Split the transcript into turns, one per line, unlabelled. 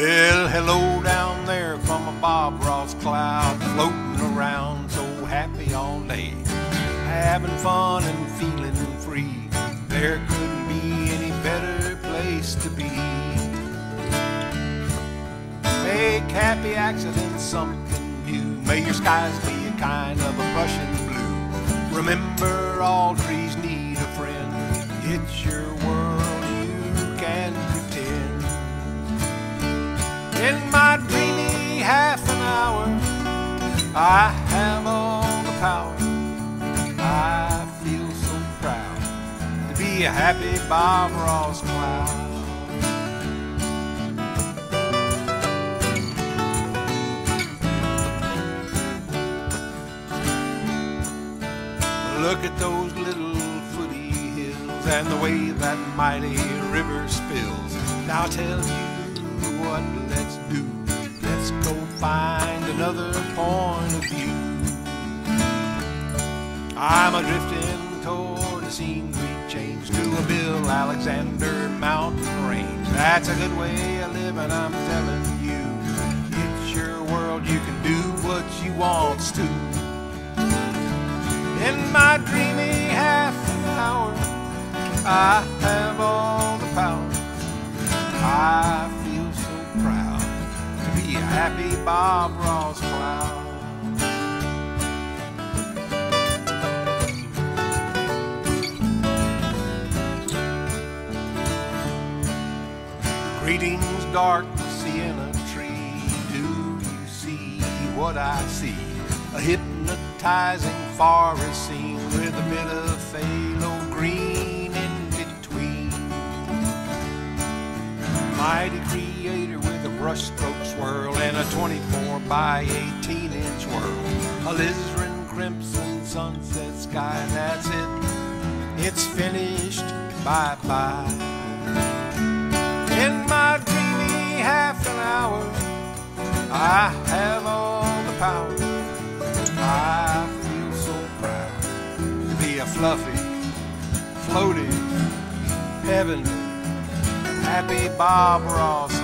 Well, hello down there from a Bob Ross cloud, floating around so happy all day, having fun and feeling free. There couldn't be any better place to be. Make happy accidents something new. May your skies be a kind of a Prussian blue. Remember all I have all the power. I feel so proud to be a happy Bob Ross cloud. Look at those little footy hills and the way that mighty river spills. Now tell you what I'm a drifting toward a scenery change to a Bill Alexander mountain range. That's a good way of living, I'm telling you. It's your world, you can do what you want to. In my dreamy half an hour, I have all the power. I feel so proud to be a happy Bob Ross cloud. Greetings, dark sienna tree. Do you see what I see? A hypnotizing forest scene with a bit of phthalo green in between. Mighty creator with a brushstroke swirl and a 24 by 18 inch whirl. A alizarin crimson sunset sky, that's it. It's finished. Bye bye. I have all the power. I feel so proud to be a fluffy, floaty, heavenly, happy Bob Ross